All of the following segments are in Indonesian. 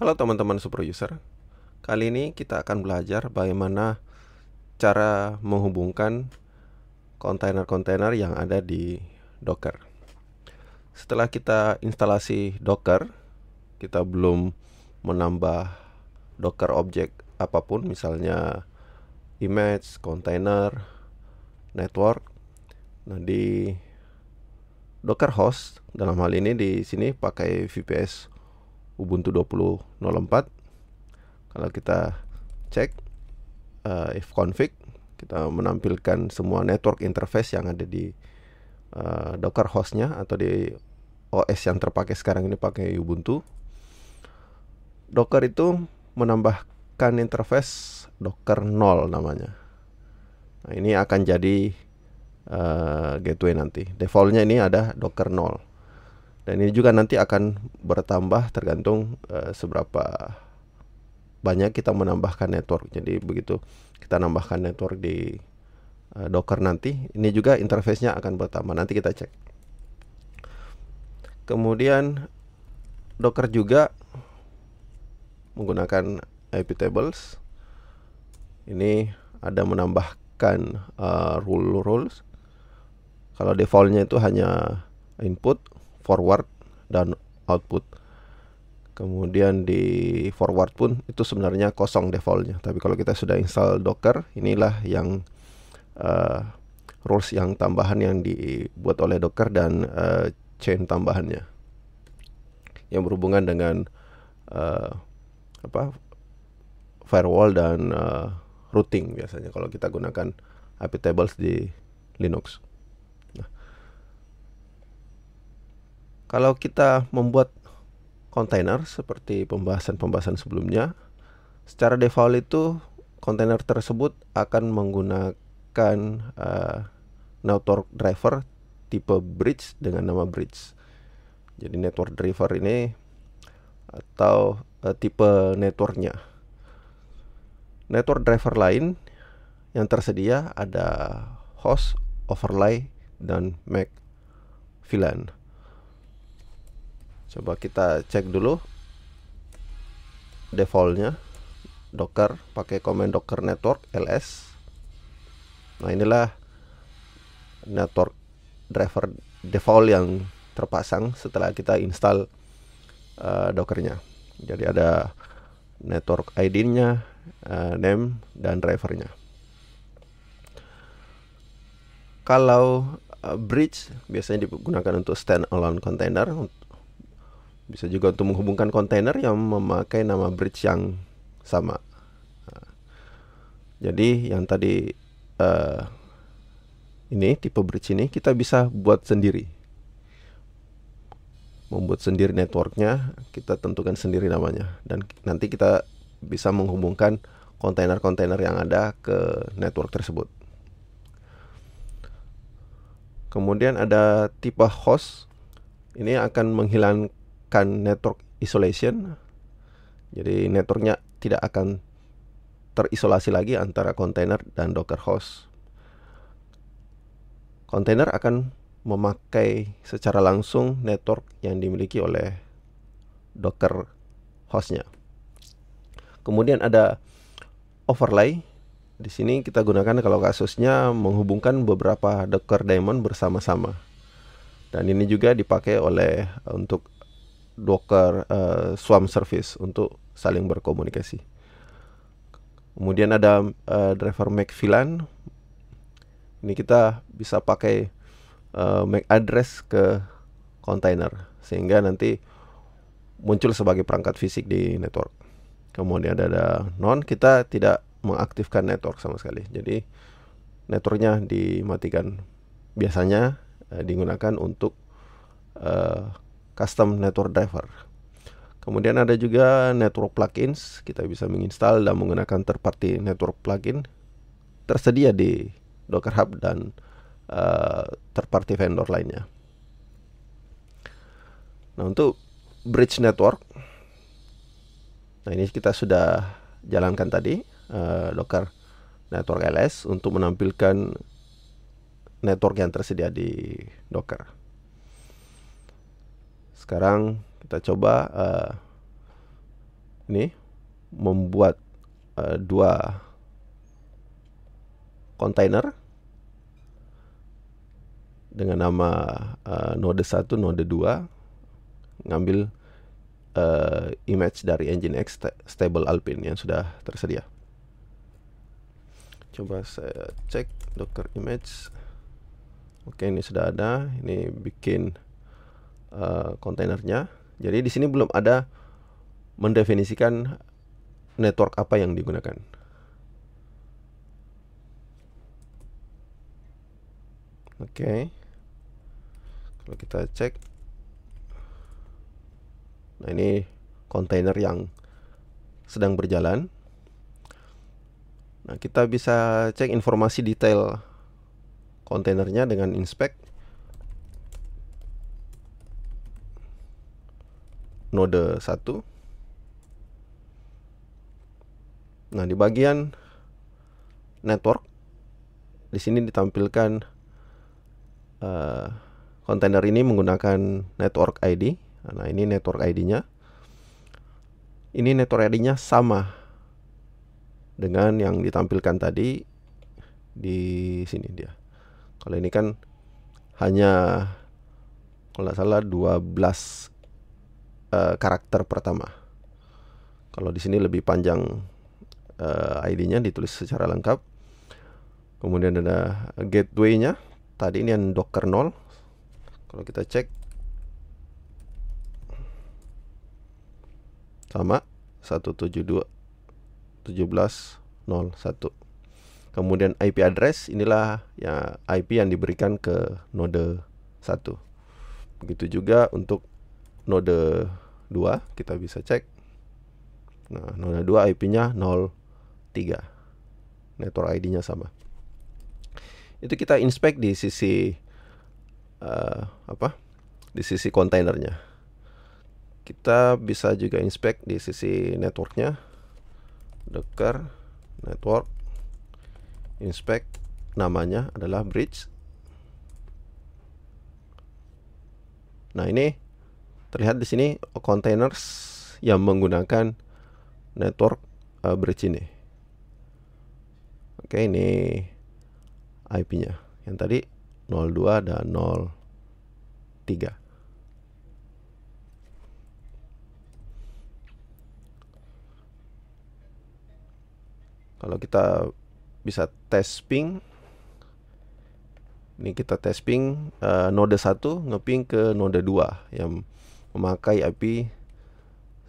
Halo teman-teman super user. Kali ini kita akan belajar bagaimana cara menghubungkan kontainer-kontainer yang ada di Docker. Setelah kita instalasi Docker, kita belum menambah Docker objek apa pun misalnya image, container, network. Nah, di Docker host dalam hal ini di sini pakai VPS Ubuntu 20.04 kalau kita cek uh, if config kita menampilkan semua network interface yang ada di uh, Docker hostnya atau di OS yang terpakai sekarang ini pakai Ubuntu. Docker itu menambahkan interface Docker 0 namanya. Nah ini akan jadi uh, gateway nanti. Defaultnya ini ada Docker 0 dan ini juga nanti akan bertambah tergantung uh, seberapa banyak kita menambahkan network. Jadi begitu kita nambahkan network di uh, Docker nanti, ini juga interface-nya akan bertambah. Nanti kita cek. Kemudian Docker juga menggunakan IP tables. Ini ada menambahkan uh, rule rules. Kalau defaultnya itu hanya input forward dan output. Kemudian di forward pun itu sebenarnya kosong defaultnya. Tapi kalau kita sudah install Docker, inilah yang uh, rules yang tambahan yang dibuat oleh Docker dan uh, chain tambahannya yang berhubungan dengan uh, apa firewall dan uh, routing biasanya kalau kita gunakan IP tables di Linux. Kalau kita membuat kontainer seperti pembahasan-pembahasan sebelumnya, secara default itu kontainer tersebut akan menggunakan uh, network driver tipe bridge dengan nama bridge. Jadi network driver ini atau uh, tipe networknya. Network driver lain yang tersedia ada host, overlay, dan Mac VLAN. Coba kita cek dulu defaultnya Docker pakai command Docker network ls. Nah inilah network driver default yang terpasang setelah kita install uh, Dockernya. Jadi ada network ID-nya, uh, name dan drivernya. Kalau uh, bridge biasanya digunakan untuk standalone container bisa juga untuk menghubungkan kontainer yang memakai nama bridge yang sama. Nah, jadi yang tadi uh, ini tipe bridge ini kita bisa buat sendiri. Membuat sendiri networknya, kita tentukan sendiri namanya dan nanti kita bisa menghubungkan kontainer-kontainer yang ada ke network tersebut. Kemudian ada tipe host. Ini akan menghilangkan menggunakan network isolation. Jadi networknya tidak akan terisolasi lagi antara kontainer dan Docker host. Kontainer akan memakai secara langsung network yang dimiliki oleh Docker hostnya. Kemudian ada overlay. Di sini kita gunakan kalau kasusnya menghubungkan beberapa Docker daemon bersama-sama. Dan ini juga dipakai oleh untuk Docker uh, Swarm Service untuk saling berkomunikasi. Kemudian ada uh, driver VLAN. Ini kita bisa pakai uh, MAC address ke container sehingga nanti muncul sebagai perangkat fisik di network. Kemudian ada, ada non kita tidak mengaktifkan network sama sekali. Jadi networknya dimatikan. Biasanya uh, digunakan untuk uh, custom network driver. Kemudian ada juga network plugins, kita bisa menginstal dan menggunakan third party network plugin tersedia di Docker Hub dan uh, third party vendor lainnya. Nah, untuk bridge network Nah, ini kita sudah jalankan tadi uh, Docker Network LS untuk menampilkan network yang tersedia di Docker. Sekarang kita coba uh, ini membuat uh, dua kontainer dengan nama uh, node 1, node 2 ngambil uh, image dari Nginx stable Alpine yang sudah tersedia. Coba saya cek Docker image. Oke, ini sudah ada. Ini bikin uh, kontainernya. Jadi di sini belum ada mendefinisikan network apa yang digunakan. Oke. Okay. Kalau kita cek Nah, ini kontainer yang sedang berjalan. Nah, kita bisa cek informasi detail kontainernya dengan inspect node 1. Nah, di bagian network di sini ditampilkan uh, kontainer ini menggunakan network ID. Nah, ini network ID-nya. Ini network ID-nya sama dengan yang ditampilkan tadi di sini dia. Kalau ini kan hanya kalau tidak salah 12 uh, karakter pertama. Kalau di sini lebih panjang uh, eh, ID-nya ditulis secara lengkap. Kemudian ada gateway-nya. Tadi ini yang Docker 0. Kalau kita cek sama 172 1701. Kemudian IP address inilah ya IP yang diberikan ke node 1. Begitu juga untuk node 2 kita bisa cek. Nah, node 2 IP-nya 03. Network ID-nya sama. Itu kita inspect di sisi uh, apa? Di sisi kontainernya. Kita bisa juga inspect di sisi networknya. Docker network inspect namanya adalah bridge. Nah, ini terlihat di sini containers yang menggunakan network uh, bridge ini. Oke, ini IP-nya. Yang tadi 02 dan 03. Kalau kita bisa tes ping ini kita tes ping uh, node 1 ngeping ke node 2 yang memakai IP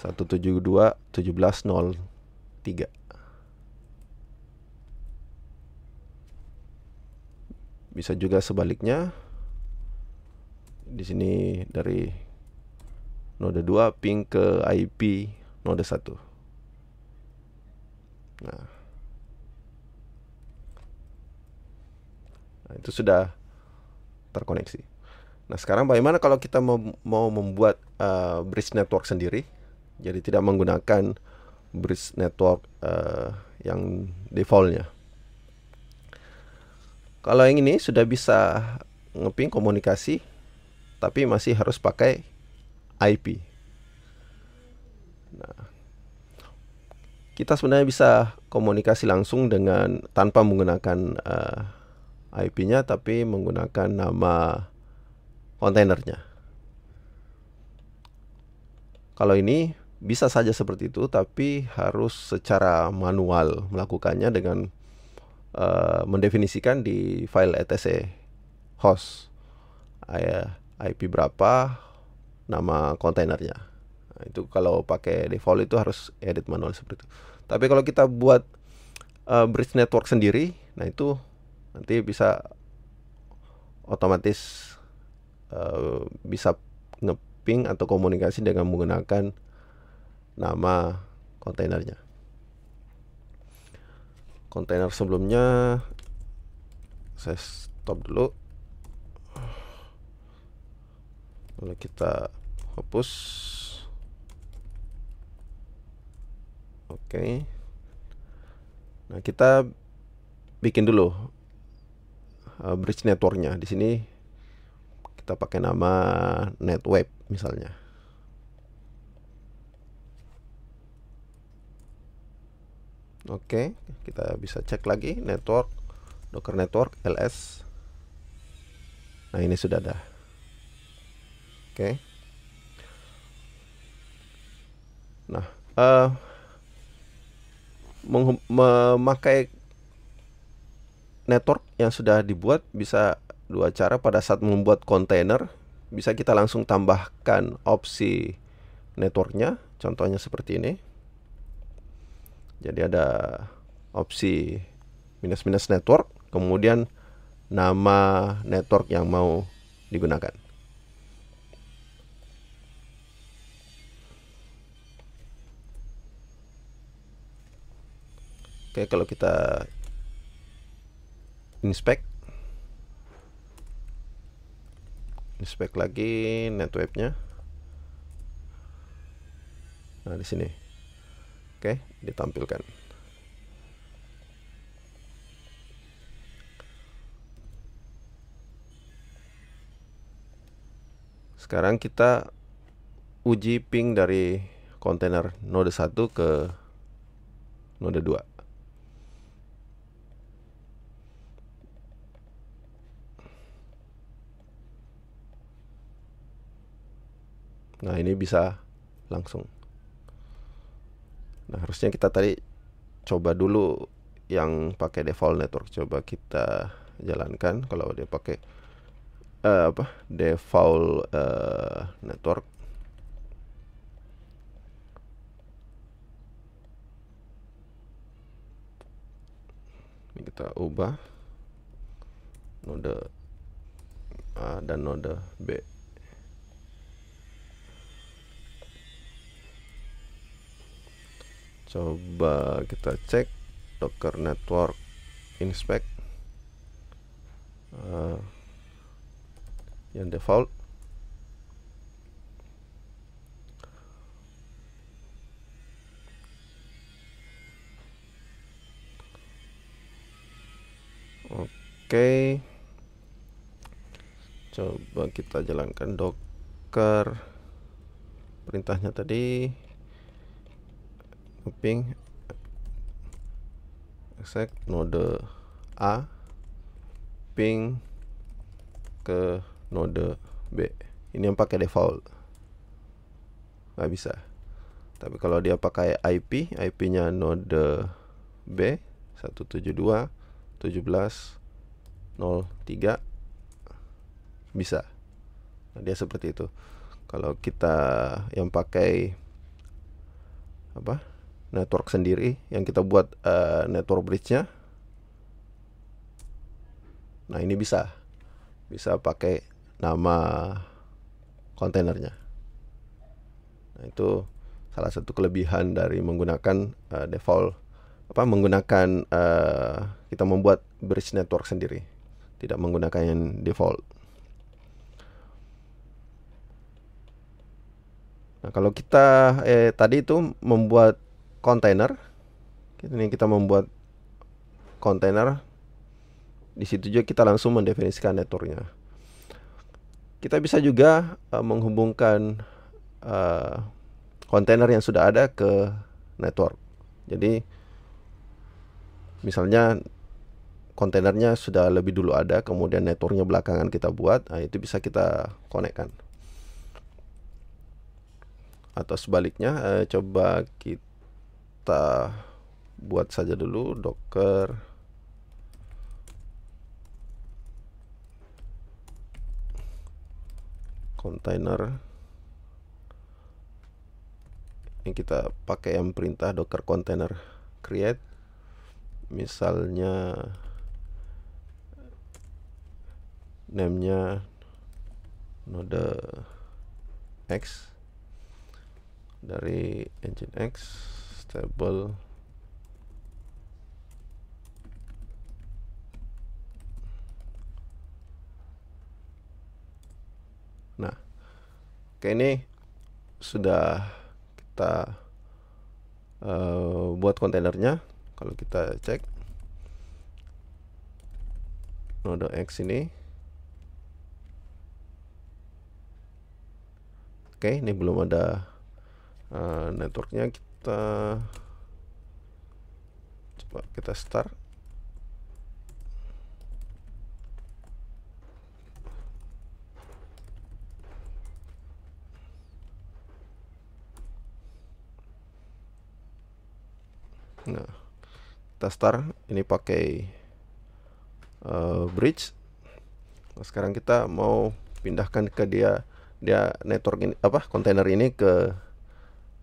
172.17.03 bisa juga sebaliknya. Di sini dari node 2 ping ke IP node 1 nah. Nah, itu sudah terkoneksi. Nah, sekarang bagaimana kalau kita mau, membuat uh, bridge network sendiri? Jadi tidak menggunakan bridge network uh, yang defaultnya. Kalau yang ini sudah bisa ngeping komunikasi, tapi masih harus pakai IP. Nah, kita sebenarnya bisa komunikasi langsung dengan tanpa menggunakan uh, IP-nya tapi menggunakan nama kontainernya. Kalau ini bisa saja seperti itu tapi harus secara manual melakukannya dengan uh, mendefinisikan di file etc host IP berapa nama kontainernya. Nah, itu kalau pakai default itu harus edit manual seperti itu. Tapi kalau kita buat uh, bridge network sendiri, nah itu nanti bisa otomatis uh, bisa ngeping atau komunikasi dengan menggunakan nama kontainernya. Kontainer sebelumnya saya stop dulu. Lalu kita hapus. Oke. Nah, kita bikin dulu uh, bridge networknya. Di sini kita pakai nama NetWeb misalnya. Oke, kita bisa cek lagi network Docker network ls. Nah, ini sudah ada. Oke. Nah, uh, memakai network yang sudah dibuat bisa dua cara pada saat membuat kontainer bisa kita langsung tambahkan opsi networknya. Contohnya seperti ini. Jadi ada opsi minus minus network kemudian nama network yang mau digunakan. Oke, kalau kita inspect inspect lagi netwebnya. Nah di sini. Oke ditampilkan. Sekarang kita uji ping dari kontainer node 1 ke node 2 Nah ini bisa langsung. Nah harusnya kita tadi coba dulu yang pakai default network. Coba kita jalankan kalau dia pakai uh, apa default uh, network. Ini kita ubah node A dan node B. coba kita cek docker network inspect. Uh, yang default. Oke. Okay. coba kita jalankan docker. Perintahnya tadi ping exec node A. Ping ke node B. Ini yang pakai default. Nggak bisa. Tapi kalau dia pakai IP IP nya node B 172 17 03 bisa. Nah, dia seperti itu. Kalau kita yang pakai apa network sendiri yang kita buat uh, network bridge-nya. Nah, ini bisa bisa pakai nama kontainernya. Nah, itu salah satu kelebihan dari menggunakan uh, default apa menggunakan uh, kita membuat bridge network sendiri, tidak menggunakan yang default. Nah, kalau kita eh tadi itu membuat kontainer. Ini kita membuat kontainer. Di situ juga kita langsung mendefinisikan networknya kita bisa juga uh, menghubungkan uh, kontainer yang sudah ada ke network. Jadi misalnya kontainernya sudah lebih dulu ada kemudian networknya belakangan kita buat nah itu bisa kita konekkan. Atau sebaliknya uh, coba kita kita buat saja dulu docker. Container. Ini kita pakai yang perintah docker container create. Misalnya namenya node x dari engine x stable Nah, oke ini sudah kita uh, buat kontainernya. Kalau kita cek node X ini, oke ini belum ada uh, networknya. kita coba kita start. Nah kita start. Ini pakai uh, bridge. Nah, sekarang kita mau pindahkan ke dia dia network ini apa kontainer ini ke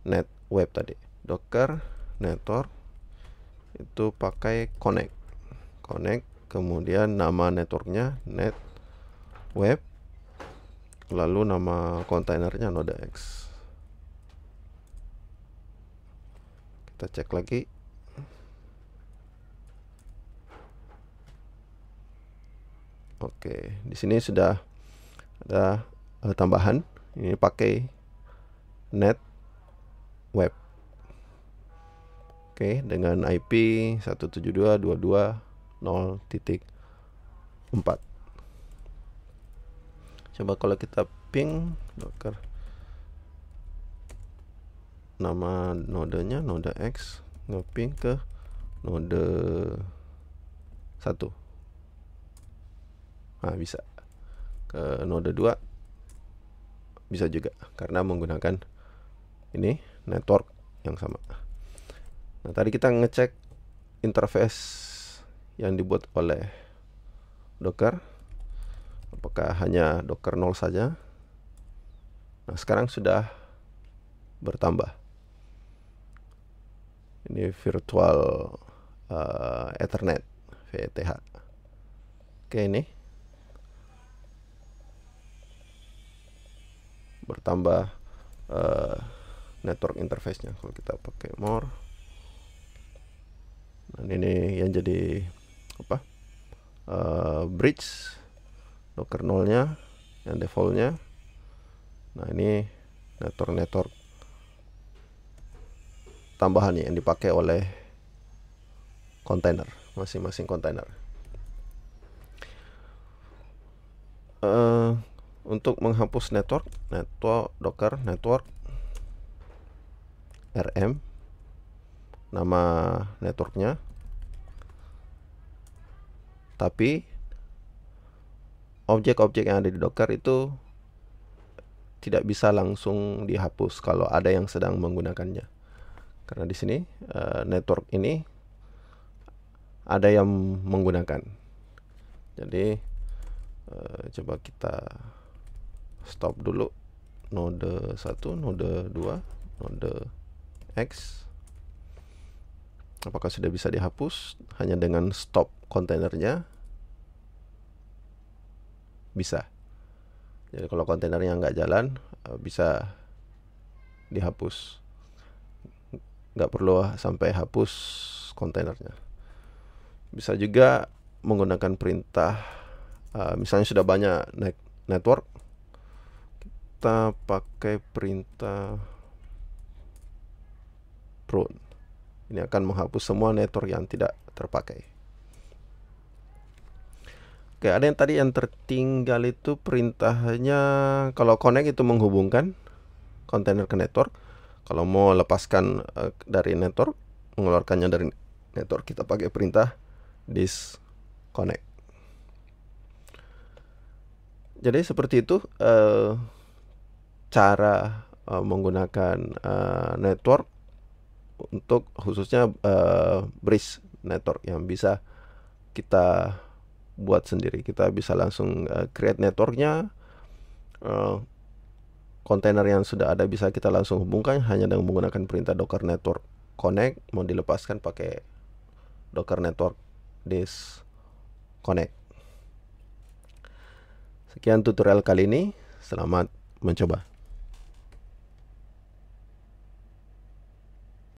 net web tadi docker network itu pakai connect connect kemudian nama networknya net web lalu nama kontainernya node x kita cek lagi Oke, di sini sudah ada uh, tambahan. Ini pakai net web. Oke, dengan IP 172.22.0.4. Coba kalau kita ping docker. Nama nodenya node X ngeping ke node 1 nah bisa. Ke node 2 bisa juga karena menggunakan ini network yang sama nah tadi kita ngecek interface yang dibuat oleh Docker. Apakah hanya Docker 0 saja? Nah sekarang sudah bertambah. Ini virtual uh, Ethernet VETH oke ini. Bertambah uh, network interface-nya. Kalau kita pakai more dan ini yang jadi apa uh, bridge docker nolnya yang defaultnya. Nah ini network network tambahan yang dipakai oleh kontainer masing-masing kontainer uh, untuk menghapus network network docker network rm nama networknya. Tapi objek-objek yang ada di docker itu tidak bisa langsung dihapus kalau ada yang sedang menggunakannya. Karena di sini uh, network ini ada yang menggunakan. Jadi uh, coba kita stop dulu. Node 1 node 2 node X apakah sudah bisa dihapus? Hanya dengan stop kontainernya? Bisa. Jadi kalau kontainernya nggak jalan eh, bisa dihapus. Nggak perlu sampai hapus kontainernya. Bisa juga menggunakan perintah uh, misalnya sudah banyak network kita pakai perintah prune. Ini akan menghapus semua network yang tidak terpakai. Oke, ada yang tadi yang tertinggal itu perintahnya kalau connect itu menghubungkan kontainer ke network. Kalau mau lepaskan uh, dari network, mengeluarkannya dari network kita pakai perintah disconnect. Jadi seperti itu uh, cara uh, menggunakan uh, network untuk khususnya uh, bridge network yang bisa kita buat sendiri. Kita bisa langsung uh, create networknya. Uh, kontainer yang sudah ada bisa kita langsung hubungkan hanya dengan menggunakan perintah docker network connect mau dilepaskan pakai docker network disconnect. Sekian tutorial kali ini. Selamat mencoba.